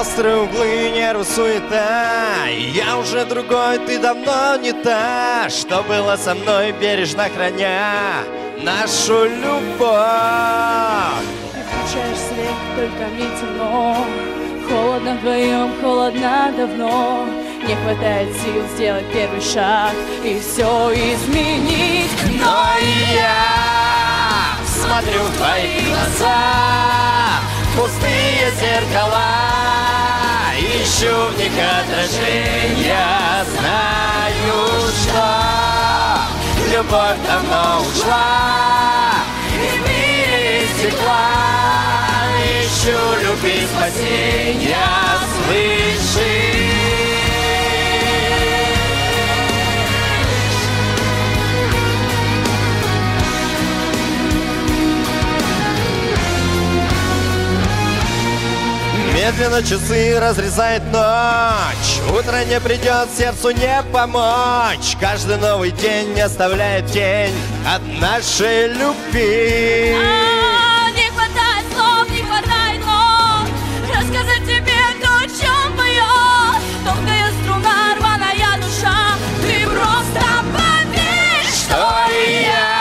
Острые углы, нервы, суета. Я уже другой, ты давно не та. Что было со мной, бережно храня Нашу любовь. Включаешь свет, только мне темно. Холодно вдвоем, холодно давно. Не хватает сил сделать первый шаг И все изменить. Но я смотрю в твои глаза. Пустые зеркала Ищу в них отражения Знаю, что любовь давно ушла И в мире стекла Ищу любви спасения Слышишь? Медленно часы разрезает ночь. Утро не придет, сердцу не помочь. Каждый новый день оставляет тень От нашей любви. А, Не хватает слов, не хватает ног Рассказать тебе то, о чем поет Тонкая струна, рваная душа. Ты просто поверь, Что и я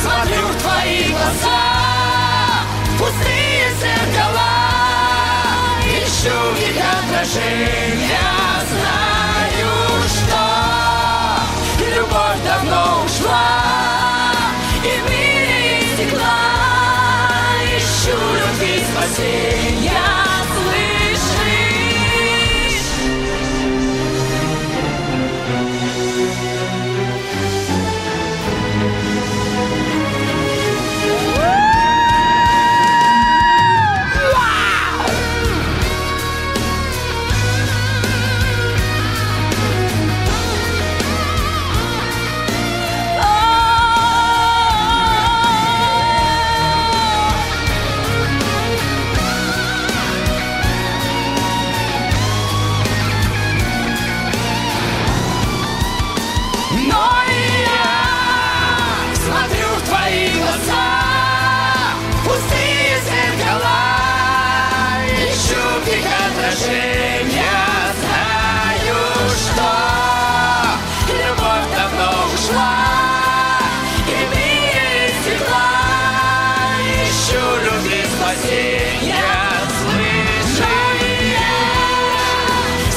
смотрю в твои глаза. Пустые Ищу в них отражения. Знаю, что любовь давно ушла И в мире стекла Ищу любви спасения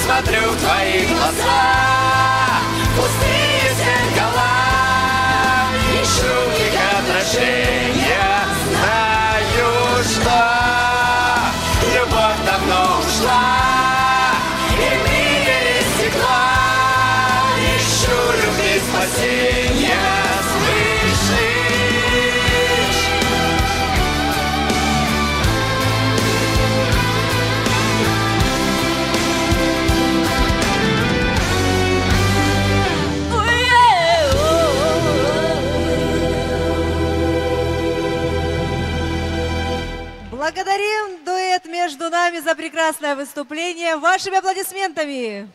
Смотрю в твои глаза. Пустые зеркала Ищу в них отражения. Знаю, что Любовь давно ушла И в стекла. Ищу любви спасения Благодарим дуэт между нами за прекрасное выступление вашими аплодисментами.